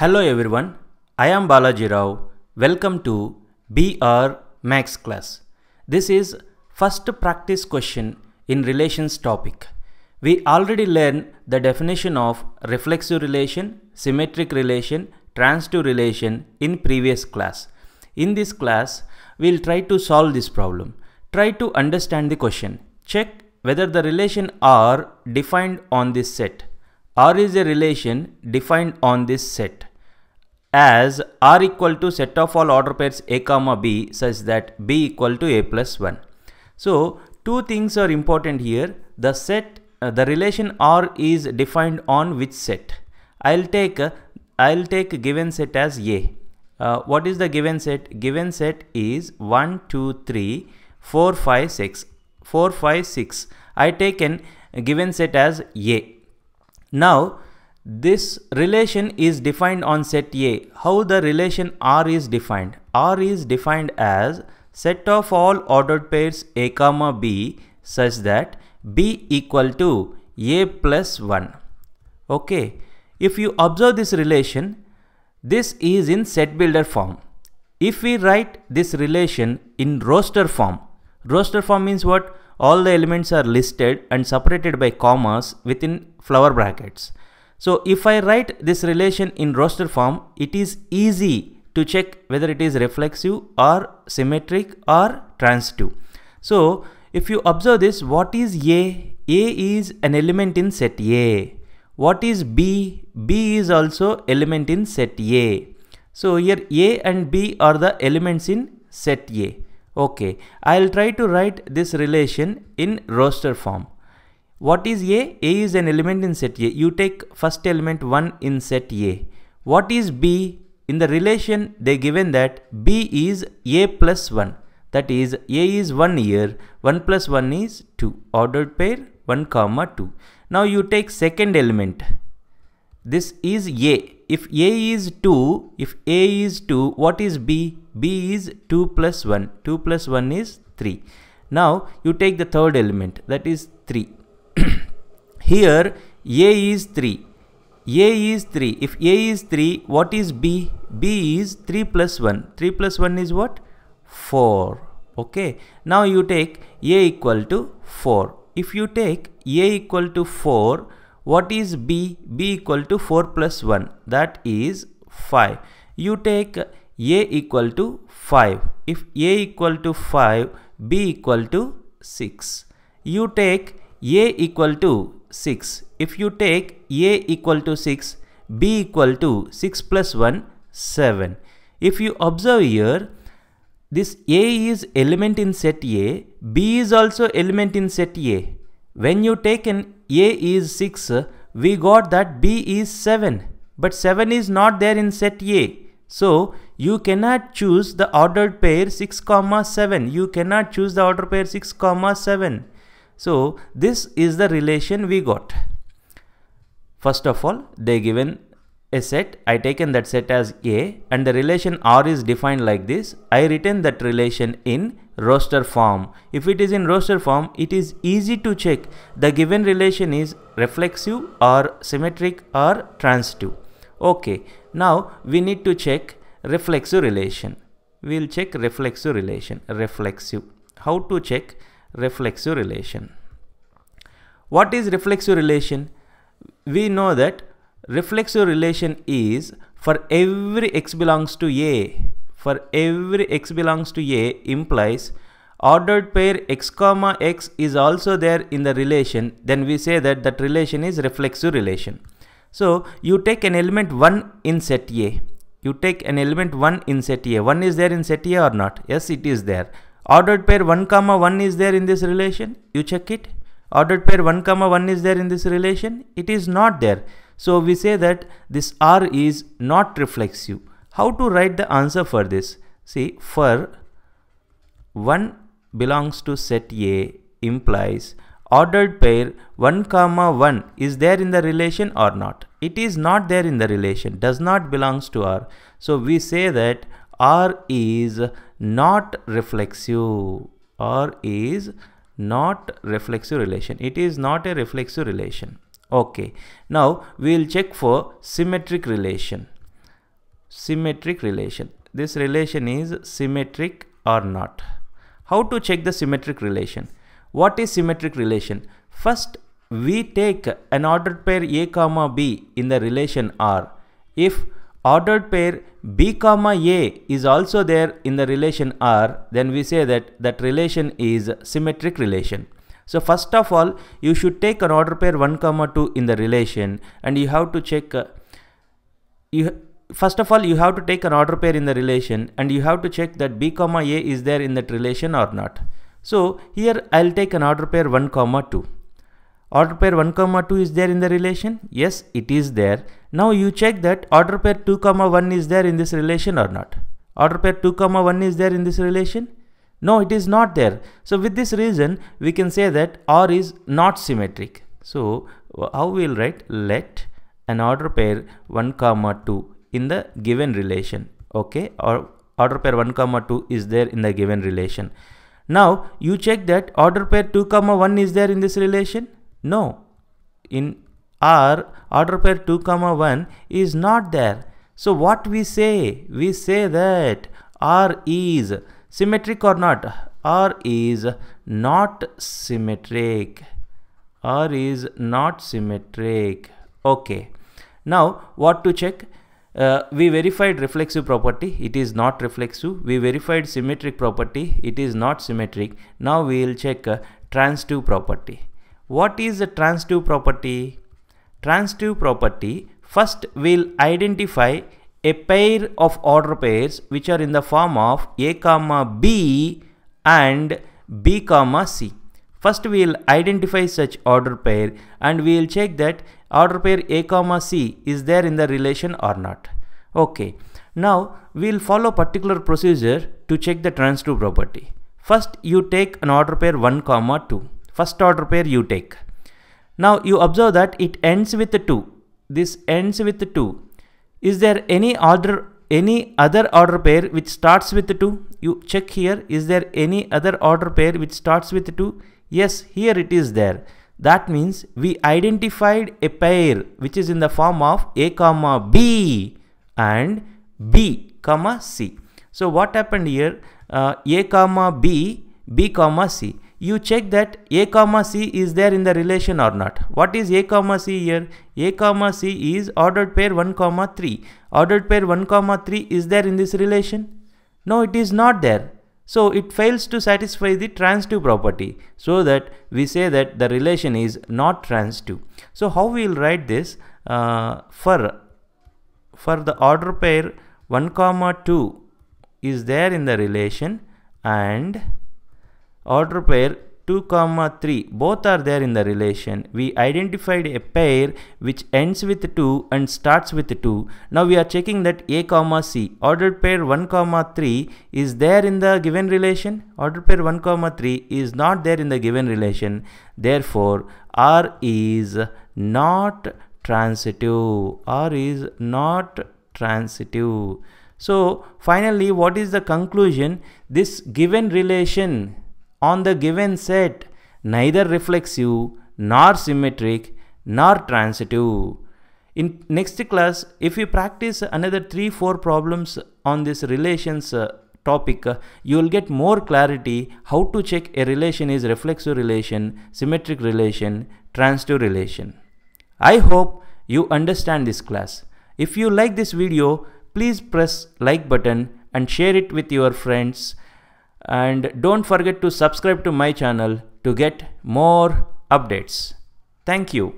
Hello everyone, I am Balaji Rao. Welcome to BR Maths class. This is first practice question in relations topic. We already learned the definition of reflexive relation, symmetric relation, transitive relation in previous class. In this class, we'll try to solve this problem. Try to understand the question. Check whether the relation R defined on this set. R is a relation defined on this set as R equal to set of all order pairs A comma B such that B equal to A plus 1. So two things are important here. The set, uh, the relation R is defined on which set? I'll take, uh, I'll take given set as A. Uh, what is the given set? Given set is 1, 2, 3, 4, 5, 6. 4, 5, 6. I take an given set as A. Now, this relation is defined on set A. How the relation R is defined? R is defined as set of all ordered pairs A comma B such that B equal to A plus 1. Okay. If you observe this relation, this is in set builder form. If we write this relation in roster form, roster form means what? All the elements are listed and separated by commas within flower brackets. So if I write this relation in roster form, it is easy to check whether it is reflexive or symmetric or transitive. So if you observe this, what is A? A is an element in set A. What is B? B is also element in set A. So here A and B are the elements in set A. Okay, I'll try to write this relation in roster form. What is A? A is an element in set A. You take first element 1 in set A. What is B? In the relation they given that B is A plus 1. That is A is 1 here. 1 plus 1 is 2. Ordered pair 1 comma 2. Now you take second element. This is A. If A is 2, if A is 2, what is B? B is 2 plus 1. 2 plus 1 is 3. Now you take the third element that is 3. Here A is 3. A is 3. If A is 3, what is B? B is 3 plus 1. 3 plus 1 is what? 4. Okay. Now you take A equal to 4. If you take A equal to 4, what is B? B equal to 4 plus 1. That is 5. You take A equal to 5. If A equal to 5, B equal to 6. You take A equal to 6. If you take A equal to 6, B equal to 6 plus 1, 7. If you observe here, this A is element in set A, B is also element in set A. When you take an A is 6, we got that B is 7. But 7 is not there in set A. So, you cannot choose the ordered pair 6 comma 7. You cannot choose the ordered pair 6 comma 7. So, this is the relation we got. First of all, they given a set, I taken that set as A and the relation R is defined like this. I written that relation in roster form. If it is in roster form, it is easy to check the given relation is reflexive or symmetric or transitive. Okay, now we need to check reflexive relation. We will check reflexive relation, reflexive. How to check reflexive relation? What is reflexive relation? We know that reflexive relation is for every x belongs to A, for every x belongs to A implies ordered pair x comma x is also there in the relation, then we say that that relation is reflexive relation. So you take an element 1 in set A. You take an element 1 in set A. 1 is there in set A or not? Yes, it is there. Ordered pair 1 comma 1 is there in this relation. You check it. Ordered pair 1 comma 1 is there in this relation. It is not there. So we say that this R is not reflexive. How to write the answer for this? See, for 1 belongs to set A implies ordered pair 1 comma 1 is there in the relation or not. It is not there in the relation, does not belongs to R. So we say that R is not reflexive. R is not reflexive relation. It is not a reflexive relation. Okay. Now we will check for symmetric relation. symmetric relation. This relation is symmetric or not. How to check the symmetric relation? What is symmetric relation? First, we take an ordered pair A comma B in the relation R. If ordered pair B comma A is also there in the relation R, then we say that that relation is symmetric relation. So first of all, you should take an order pair 1 comma 2 in the relation and you have to check uh, you first of all you have to take an order pair in the relation and you have to check that b comma a is there in that relation or not so here i'll take an order pair 1 comma 2 order pair 1 comma 2 is there in the relation? Yes it is there. Now you check that order pair 2 comma 1 is there in this relation or not. Order pair 2 comma 1 is there in this relation? No it is not there. So with this reason we can say that r is not symmetric. So how we'll write? Let an order pair 1 comma 2 in the given relation okay? Or order pair 1 comma 2 is there in the given relation. Now you check that order pair 2 comma 1 is there in this relation no. In r order pair 2 comma 1 is not there. So what we say? We say that r is symmetric or not? R is not symmetric. R is not symmetric. Okay. Now what to check? Uh, we verified reflexive property. It is not reflexive. We verified symmetric property. It is not symmetric. Now we will check uh, transitive property what is the transitive property? Transitive property first we'll identify a pair of order pairs which are in the form of a comma b and b comma c. First we will identify such order pair and we will check that order pair a comma c is there in the relation or not. Okay. Now we will follow particular procedure to check the transitive property. First you take an order pair 1 comma 2 first order pair you take. Now you observe that it ends with 2 this ends with 2 is there any order any other order pair which starts with 2 you check here. Is there any other order pair which starts with 2 yes here it is there. That means we identified a pair which is in the form of A comma B and B comma C. So what happened here? Uh, A comma B, B comma C. You check that A comma C is there in the relation or not. What is A comma C here? A comma C is ordered pair 1 comma 3. Ordered pair 1 comma 3 is there in this relation? No, it is not there. So it fails to satisfy the transitive property so that we say that the relation is not transitive. So how we will write this uh, for for the order pair 1 comma 2 is there in the relation and order pair 2 comma 3 both are there in the relation. We identified a pair which ends with 2 and starts with 2 now we are checking that a comma c. Ordered pair 1 comma 3 is there in the given relation. Ordered pair 1 comma 3 is not there in the given relation. Therefore r is not transitive. R is not transitive. So finally what is the conclusion? This given relation on the given set neither reflexive nor symmetric nor transitive. In next class, if you practice another 3-4 problems on this relations uh, topic, uh, you will get more clarity how to check a relation is reflexive relation, symmetric relation, transitive relation. I hope you understand this class. If you like this video, please press like button and share it with your friends and don't forget to subscribe to my channel to get more updates. Thank you.